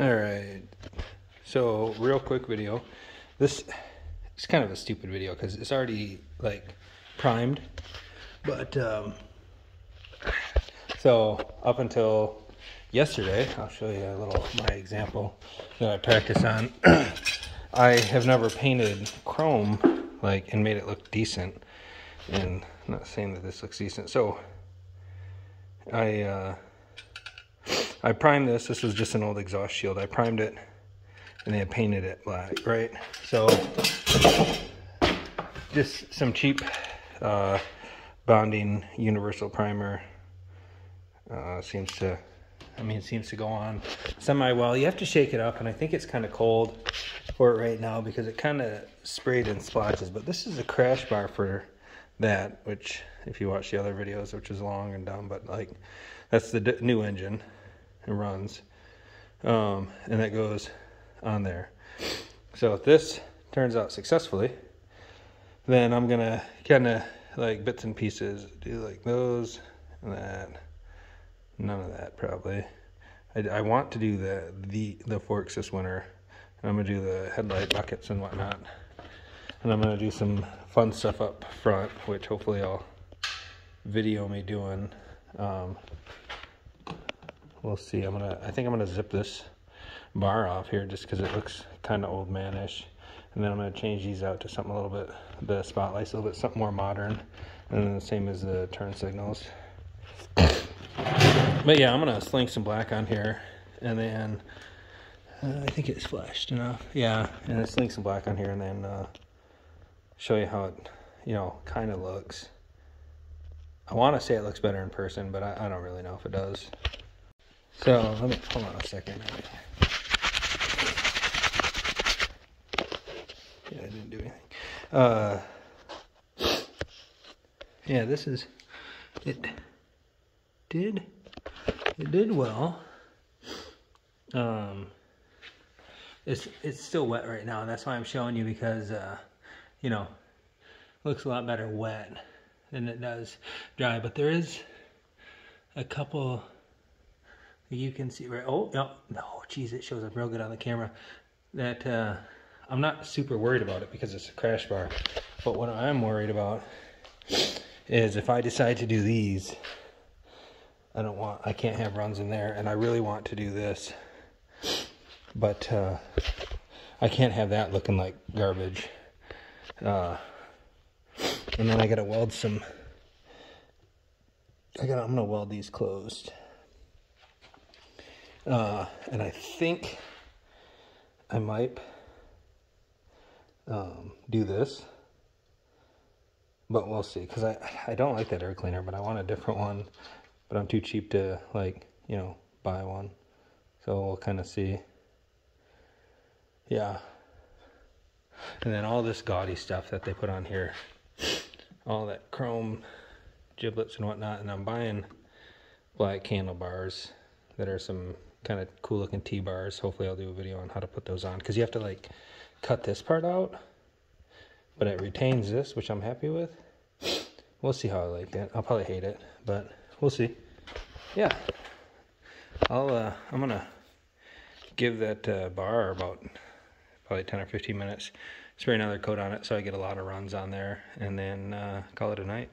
All right. So, real quick video. This is kind of a stupid video because it's already like primed. But um, so up until yesterday, I'll show you a little my example that I practice on. I have never painted chrome like and made it look decent. And I'm not saying that this looks decent. So I uh, I primed this. This was just an old exhaust shield. I primed it and they had painted it black, right? So just some cheap uh, bonding universal primer uh, seems to, I mean, seems to go on semi well. You have to shake it up, and I think it's kind of cold for it right now because it kind of sprayed in splotches. But this is a crash bar for that, which if you watch the other videos, which is long and dumb, but like that's the new engine. It runs, um, and that goes on there. So if this turns out successfully, then I'm gonna kind of like bits and pieces do like those and that. None of that probably. I, I want to do the the the forks this winter. And I'm gonna do the headlight buckets and whatnot, and I'm gonna do some fun stuff up front, which hopefully I'll video me doing. Um, we'll see. I'm gonna. I think I'm gonna zip this bar off here just because it looks kind of old manish. And then I'm to change these out to something a little bit, the spotlights a little bit, something more modern. And then the same as the turn signals. But yeah, I'm to sling some black on here. And then, uh, I think it's flashed enough. Yeah, and then sling some black on here and then uh, show you how it, you know, kind of looks. I want to say it looks better in person, but I, I don't really know if it does. So, let me, hold on a second. Yeah, I didn't do anything. Uh, yeah, this is, it did, it did well. Um, it's, it's still wet right now, that's why I'm showing you because, uh, you know, looks a lot better wet than it does dry, but there is a couple you can see right oh no no geez it shows up real good on the camera that uh I'm not super worried about it because it's a crash bar. But what I'm worried about is if I decide to do these, I don't want, I can't have runs in there. And I really want to do this. But uh, I can't have that looking like garbage. Uh, and then I gotta weld some, I gotta, I'm gonna weld these closed. Uh, and I think I might um, do this. But we'll see, because I, I don't like that air cleaner, but I want a different one. But I'm too cheap to, like, you know, buy one. So we'll kind of see. Yeah. And then all this gaudy stuff that they put on here. All that chrome giblets and whatnot. And I'm buying black handlebars that are some kind of cool looking T-bars. Hopefully I'll do a video on how to put those on. Because you have to, like, cut this part out, but it retains this, which I'm happy with. We'll see how I like it. I'll probably hate it, but we'll see. Yeah, I'll. Uh, I'm gonna give that uh, bar about probably 10 or 15 minutes. Spray another coat on it so I get a lot of runs on there, and then uh, call it a night.